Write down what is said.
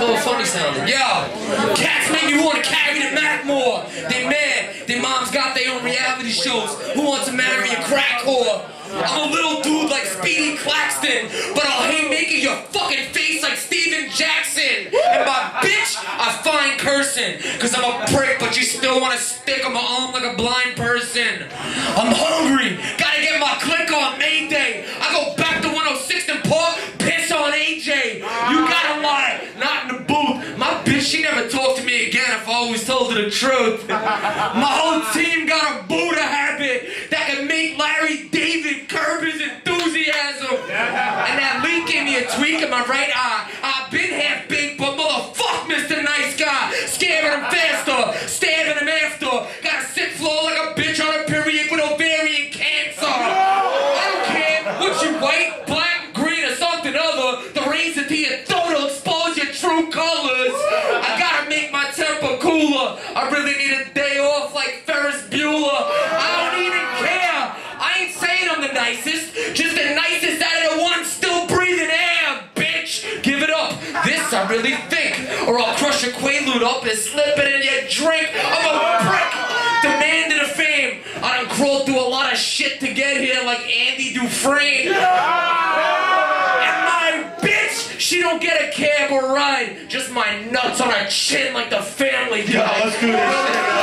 little funny sounding. Yo, cats make me want to carry the Mac more. They mad. Their moms got their own reality shows. Who wants to marry a crack whore? I'm a little dude like Speedy Claxton, but I'll hate making your fucking face like Steven Jackson. And my bitch, I find cursing. Cause I'm a prick, but you still wanna stick on my arm like a blind person. I'm hungry, gotta get my click on Mayday. Bitch, she never talked to me again if I always told her the truth. My whole team got a Buddha habit that can make Larry David curb his enthusiasm. And that leak gave me a tweak in my right eye. I've been half baked, but motherfuck Mr. Nice Guy. Scaring him faster, stabbing him after. Got a sick flow like a bitch on a period with ovarian cancer. I don't care what you white, black, green, or something other. The razor to your throat will expose your true colors. I really need a day off like Ferris Bueller. I don't even care. I ain't saying I'm the nicest, just the nicest out of the ones still breathing air, bitch. Give it up. This I really think, or I'll crush a quaalude up and slip it in your drink. I'm a prick. Demanding a fame. I done crawled through a lot of shit to get here like Andy Dufresne. Don't get a cab or ride. Just my nuts on a chin like the family guy. let's do this.